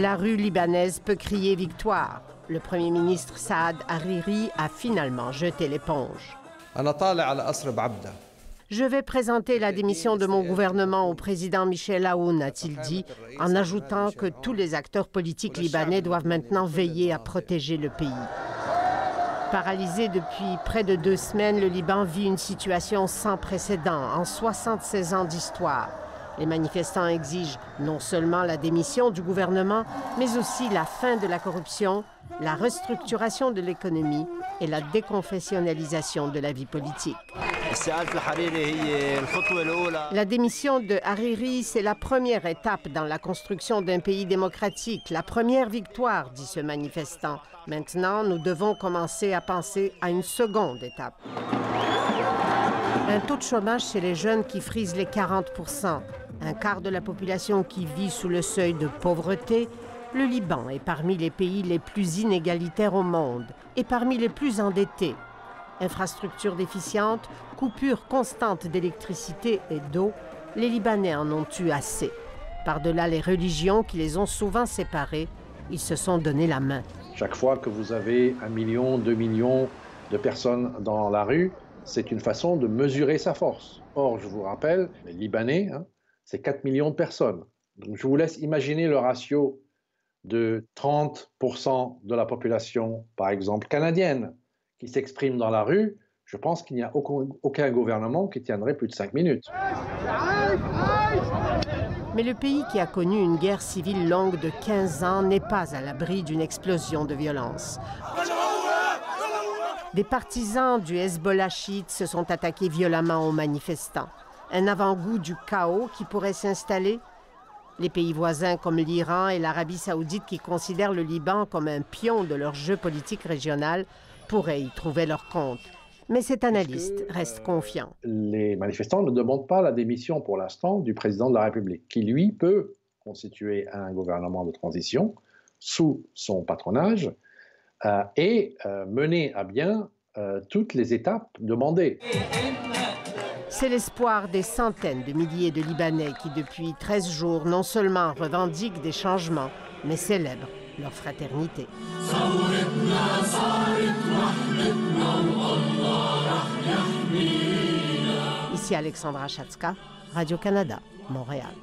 La rue libanaise peut crier victoire. Le Premier ministre Saad Hariri a finalement jeté l'éponge. Je vais présenter la démission de mon gouvernement au président Michel Aoun, a-t-il dit, en ajoutant que tous les acteurs politiques libanais doivent maintenant veiller à protéger le pays. Paralysé depuis près de deux semaines, le Liban vit une situation sans précédent en 76 ans d'histoire. Les manifestants exigent non seulement la démission du gouvernement, mais aussi la fin de la corruption, la restructuration de l'économie et la déconfessionnalisation de la vie politique. La démission de Hariri, c'est la première étape dans la construction d'un pays démocratique, la première victoire, dit ce manifestant. Maintenant, nous devons commencer à penser à une seconde étape. Un taux de chômage chez les jeunes qui frise les 40 un quart de la population qui vit sous le seuil de pauvreté, le Liban est parmi les pays les plus inégalitaires au monde et parmi les plus endettés. Infrastructures déficientes, coupures constantes d'électricité et d'eau, les Libanais en ont eu assez. Par-delà les religions qui les ont souvent séparés, ils se sont donné la main. Chaque fois que vous avez un million, deux millions de personnes dans la rue, c'est une façon de mesurer sa force. Or, je vous rappelle, les Libanais, hein, c'est 4 millions de personnes. Donc, je vous laisse imaginer le ratio de 30% de la population, par exemple canadienne, qui s'exprime dans la rue. Je pense qu'il n'y a aucun, aucun gouvernement qui tiendrait plus de 5 minutes. Mais le pays qui a connu une guerre civile longue de 15 ans n'est pas à l'abri d'une explosion de violence. Des partisans du Hezbollah chiite se sont attaqués violemment aux manifestants un avant-goût du chaos qui pourrait s'installer Les pays voisins comme l'Iran et l'Arabie saoudite qui considèrent le Liban comme un pion de leur jeu politique régional pourraient y trouver leur compte. Mais cet analyste reste confiant. Les manifestants ne demandent pas la démission pour l'instant du président de la République, qui lui peut constituer un gouvernement de transition sous son patronage euh, et euh, mener à bien euh, toutes les étapes demandées. C'est l'espoir des centaines de milliers de Libanais qui, depuis 13 jours, non seulement revendiquent des changements, mais célèbrent leur fraternité. Ici Alexandra Chatska, Radio-Canada, Montréal.